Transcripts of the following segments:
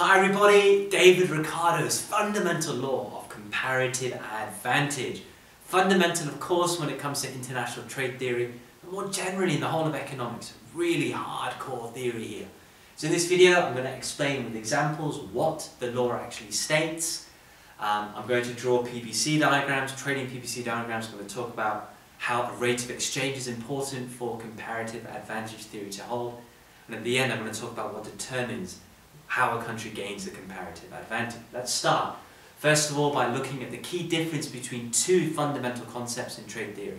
Hi everybody, David Ricardo's fundamental law of comparative advantage. Fundamental of course when it comes to international trade theory, and more generally in the whole of economics, really hardcore theory here. So in this video I'm going to explain with examples what the law actually states. Um, I'm going to draw PPC diagrams, trading PPC diagrams, I'm going to talk about how a rate of exchange is important for comparative advantage theory to hold. And at the end I'm going to talk about what determines how a country gains the comparative advantage. Let's start, first of all, by looking at the key difference between two fundamental concepts in trade theory.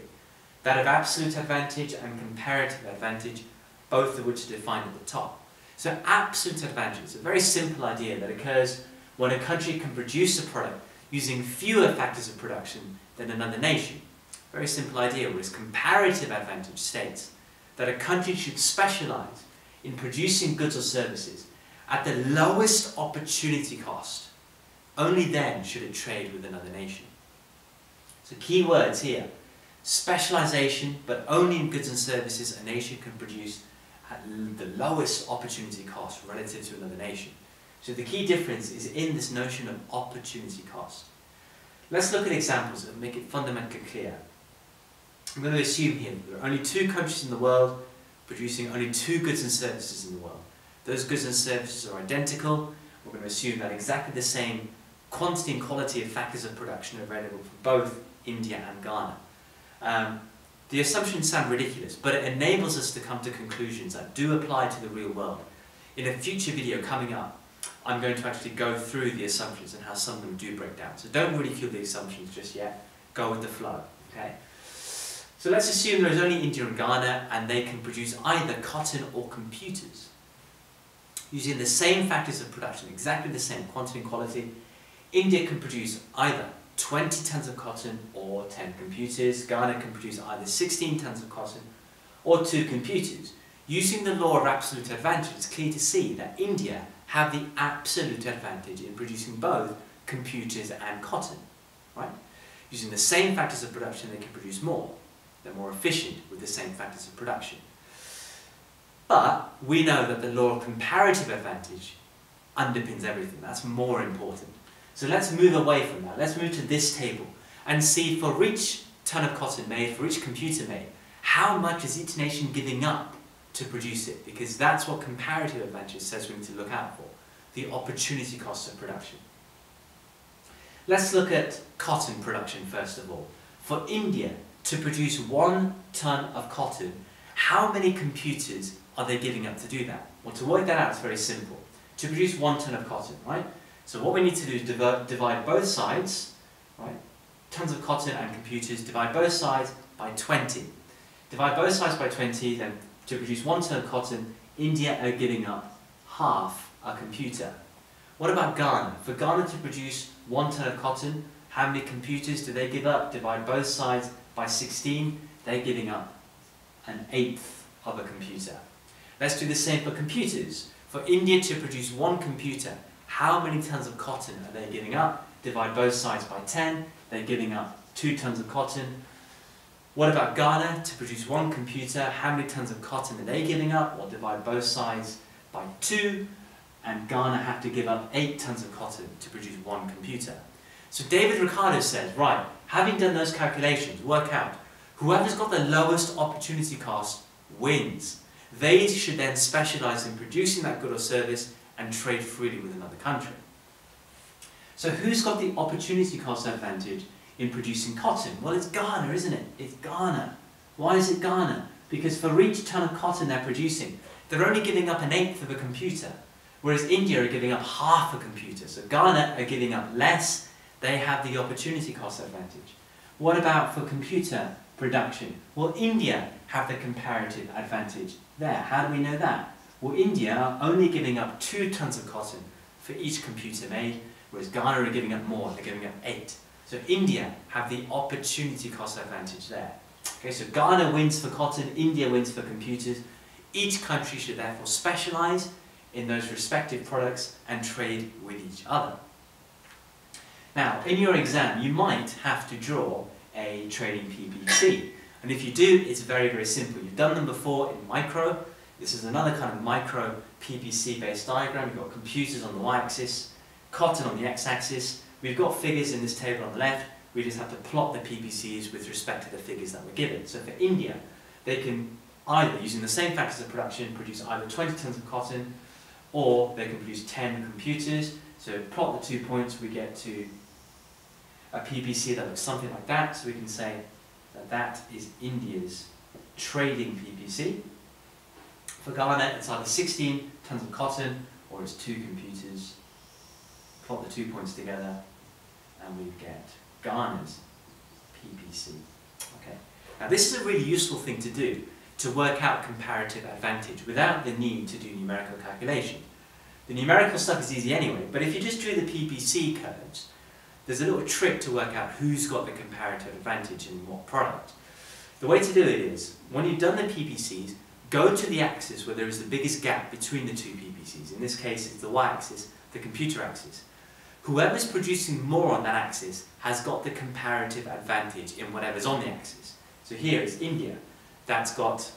That of absolute advantage and comparative advantage, both of which are defined at the top. So absolute advantage is a very simple idea that occurs when a country can produce a product using fewer factors of production than another nation. Very simple idea, whereas comparative advantage states that a country should specialize in producing goods or services at the lowest opportunity cost. Only then should it trade with another nation. So key words here. Specialization, but only in goods and services a nation can produce at the lowest opportunity cost relative to another nation. So the key difference is in this notion of opportunity cost. Let's look at examples that make it fundamentally clear. I'm going to assume here that there are only two countries in the world producing only two goods and services in the world. Those goods and services are identical. We're going to assume that exactly the same quantity and quality of factors of production are available for both India and Ghana. Um, the assumptions sound ridiculous, but it enables us to come to conclusions that do apply to the real world. In a future video coming up, I'm going to actually go through the assumptions and how some of them do break down. So don't ridicule the assumptions just yet. Go with the flow. Okay. So let's assume there is only India and Ghana, and they can produce either cotton or computers using the same factors of production, exactly the same quantity and quality, India can produce either 20 tons of cotton or 10 computers. Ghana can produce either 16 tons of cotton or 2 computers. Using the law of absolute advantage, it's clear to see that India have the absolute advantage in producing both computers and cotton. Right? Using the same factors of production, they can produce more. They're more efficient with the same factors of production. But we know that the law of comparative advantage underpins everything. That's more important. So let's move away from that. Let's move to this table and see for each ton of cotton made, for each computer made, how much is each nation giving up to produce it? Because that's what comparative advantage says we need to look out for, the opportunity cost of production. Let's look at cotton production first of all. For India to produce one ton of cotton, how many computers are they giving up to do that? Well, to work that out, it's very simple. To produce one ton of cotton, right? So what we need to do is divide, both sides, right? Tons of cotton and computers, divide both sides by 20. Divide both sides by 20, then to produce one ton of cotton, India are giving up half a computer. What about Ghana? For Ghana to produce one ton of cotton, how many computers do they give up? Divide both sides by 16, they're giving up an eighth of a computer. Let's do the same for computers. For India to produce one computer, how many tons of cotton are they giving up? Divide both sides by 10, they're giving up 2 tons of cotton. What about Ghana? To produce one computer, how many tons of cotton are they giving up? Well, divide both sides by 2, and Ghana have to give up 8 tons of cotton to produce one computer. So David Ricardo says, right, having done those calculations, work out, whoever's got the lowest opportunity cost wins. They should then specialise in producing that good or service and trade freely with another country. So who's got the opportunity cost advantage in producing cotton? Well, it's Ghana, isn't it? It's Ghana. Why is it Ghana? Because for each ton of cotton they're producing, they're only giving up an eighth of a computer, whereas India are giving up half a computer. So Ghana are giving up less, they have the opportunity cost advantage. What about for computer production? Well, India have the comparative advantage there. How do we know that? Well, India are only giving up two tons of cotton for each computer made, whereas Ghana are giving up more, they're giving up eight. So India have the opportunity cost advantage there. Okay, so Ghana wins for cotton, India wins for computers. Each country should therefore specialise in those respective products and trade with each other. Now, in your exam, you might have to draw a trading PPC. And if you do, it's very, very simple. You've done them before in micro. This is another kind of micro PPC-based diagram. You've got computers on the y-axis, cotton on the x-axis. We've got figures in this table on the left. We just have to plot the PPCs with respect to the figures that were given. So for India, they can either, using the same factors of production, produce either 20 tons of cotton or they can produce 10 computers. So plot the two points, we get to a PPC that looks something like that. So we can say that that is India's trading PPC. For Ghana, it's either 16 tons of cotton or it's two computers. Plot the two points together and we get Ghana's PPC. Okay. Now this is a really useful thing to do to work out comparative advantage without the need to do numerical calculation. The numerical stuff is easy anyway, but if you just drew the PPC curves, there's a little trick to work out who's got the comparative advantage in what product. The way to do it is, when you've done the PPCs, go to the axis where there is the biggest gap between the two PPCs. In this case, it's the y-axis, the computer axis. Whoever's producing more on that axis has got the comparative advantage in whatever's on the axis. So here is India. That's got,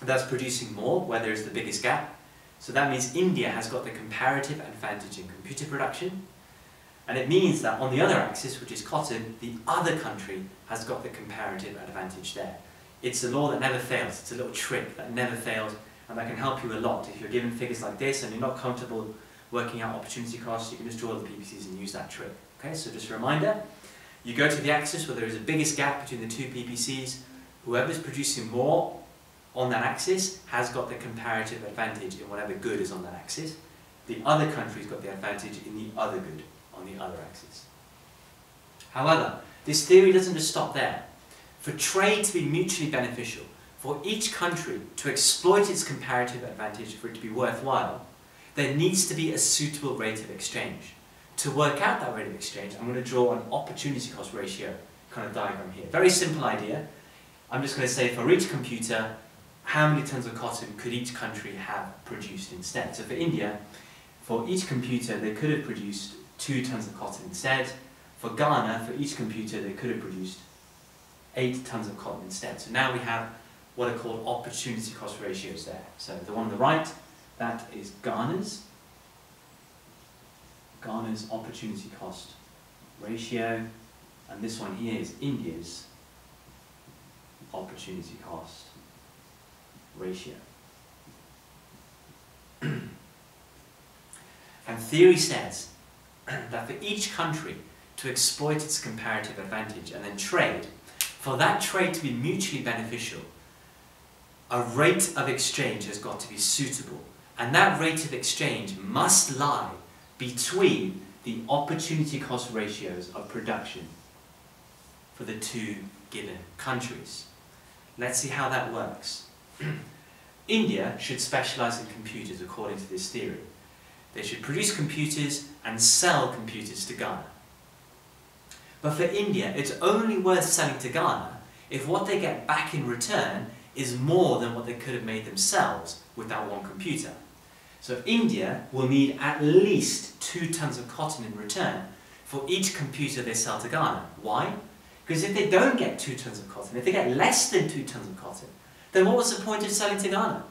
that's producing more where there is the biggest gap. So that means India has got the comparative advantage in computer production. And it means that on the other axis, which is cotton, the other country has got the comparative advantage there. It's a law that never fails. It's a little trick that never fails and that can help you a lot. If you're given figures like this and you're not comfortable working out opportunity costs, you can just draw the PPCs and use that trick. Okay, so just a reminder, you go to the axis where there is the biggest gap between the two PPCs, whoever's producing more on that axis has got the comparative advantage in whatever good is on that axis. The other country's got the advantage in the other good on the other axis. However, this theory doesn't just stop there. For trade to be mutually beneficial, for each country to exploit its comparative advantage for it to be worthwhile, there needs to be a suitable rate of exchange. To work out that rate of exchange, I'm going to draw an opportunity cost ratio kind of diagram here. Very simple idea. I'm just going to say for each computer, how many tons of cotton could each country have produced instead? So for India, for each computer, they could have produced two tons of cotton instead. For Ghana, for each computer, they could have produced eight tons of cotton instead. So now we have what are called opportunity cost ratios there. So the one on the right, that is Ghana's. Ghana's opportunity cost ratio. And this one here is India's opportunity cost ratio. and theory says that for each country to exploit its comparative advantage and then trade, for that trade to be mutually beneficial, a rate of exchange has got to be suitable. And that rate of exchange must lie between the opportunity cost ratios of production for the two given countries. Let's see how that works. India should specialize in computers according to this theory. They should produce computers and sell computers to Ghana. But for India, it's only worth selling to Ghana if what they get back in return is more than what they could have made themselves with that one computer. So India will need at least two tons of cotton in return for each computer they sell to Ghana. Why? Because if they don't get two tons of cotton, if they get less than two tons of cotton, then what was the point of selling to Ghana?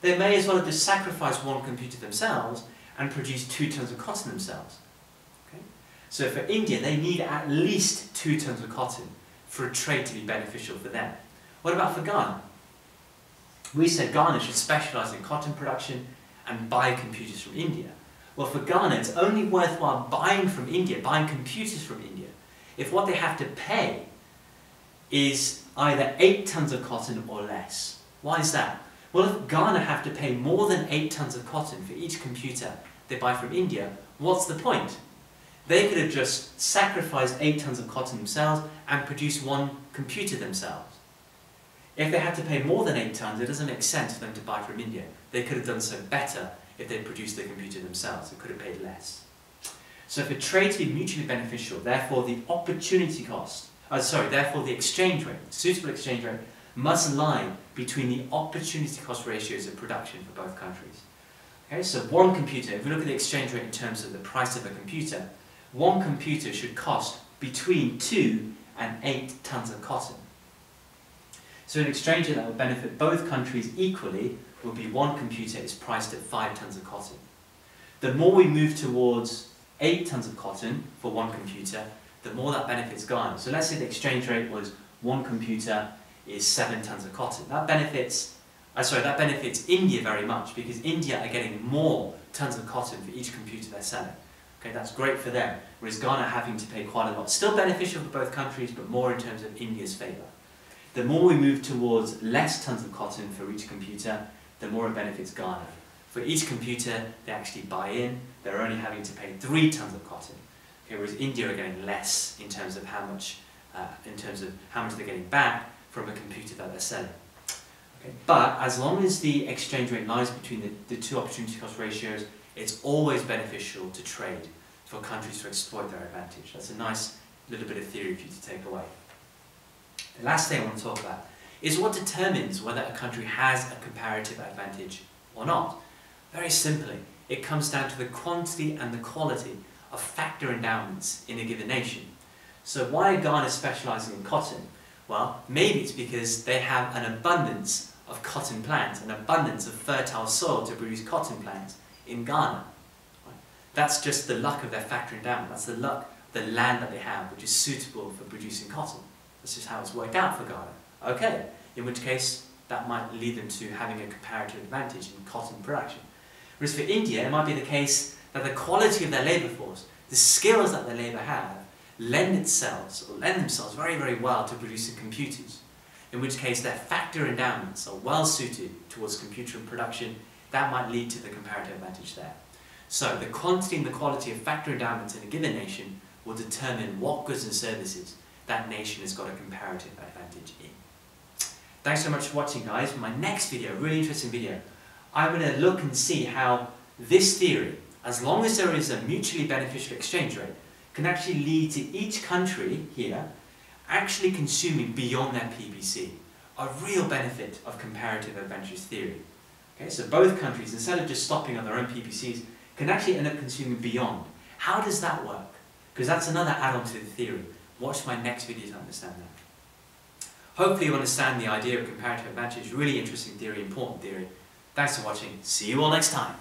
They may as well have just sacrificed one computer themselves and produce two tons of cotton themselves. Okay? So for India, they need at least two tons of cotton for a trade to be beneficial for them. What about for Ghana? We said Ghana should specialise in cotton production and buy computers from India. Well, for Ghana, it's only worthwhile buying from India, buying computers from India, if what they have to pay is either 8 tons of cotton or less. Why is that? Well, if Ghana have to pay more than 8 tons of cotton for each computer they buy from India, what's the point? They could have just sacrificed 8 tons of cotton themselves and produced one computer themselves. If they had to pay more than 8 tons, it doesn't make sense for them to buy from India. They could have done so better if they produced the computer themselves. They could have paid less. So for trade to be mutually beneficial, therefore the opportunity cost, uh, sorry, therefore the exchange rate, suitable exchange rate, must lie between the opportunity cost ratios of production for both countries. Okay, so one computer, if we look at the exchange rate in terms of the price of a computer, one computer should cost between 2 and 8 tons of cotton. So an exchange rate that would benefit both countries equally would be one computer is priced at 5 tons of cotton. The more we move towards 8 tons of cotton for one computer, the more that benefits Ghana. So let's say the exchange rate was one computer is 7 tons of cotton. That benefits, uh, sorry, that benefits India very much because India are getting more tons of cotton for each computer they're selling. Okay, that's great for them, whereas Ghana having to pay quite a lot. Still beneficial for both countries, but more in terms of India's favour. The more we move towards less tons of cotton for each computer, the more it benefits Ghana. For each computer they actually buy in, they're only having to pay three tons of cotton. Okay, whereas India are getting less in terms of how much, uh, in terms of how much they're getting back from a computer that they're selling. Okay, but as long as the exchange rate lies between the, the two opportunity cost ratios, it's always beneficial to trade for countries to exploit their advantage. That's a nice little bit of theory for you to take away. The last thing I want to talk about is what determines whether a country has a comparative advantage or not. Very simply, it comes down to the quantity and the quality of factor endowments in a given nation. So why are Ghana specialising in cotton? Well, maybe it's because they have an abundance of cotton plants, an abundance of fertile soil to produce cotton plants in Ghana. That's just the luck of their factor endowment. That's the luck, the land that they have, which is suitable for producing cotton. This is how it's worked out for Ghana. Okay, in which case that might lead them to having a comparative advantage in cotton production. Whereas for India, it might be the case that the quality of their labour force, the skills that their labour have, lend itself, or lend themselves very, very well to producing computers. In which case their factor endowments are well suited towards computer production, that might lead to the comparative advantage there. So the quantity and the quality of factor endowments in a given nation will determine what goods and services that nation has got a comparative advantage in. Thanks so much for watching guys. My next video, really interesting video, I'm going to look and see how this theory, as long as there is a mutually beneficial exchange rate, can actually lead to each country here actually consuming beyond their PPC. A real benefit of comparative advantage theory. Okay, so both countries, instead of just stopping on their own PPCs, can actually end up consuming beyond. How does that work? Because that's another add-on to the theory. Watch my next video to understand that. Hopefully you understand the idea of comparative advantage. Really interesting theory, important theory. Thanks for watching. See you all next time.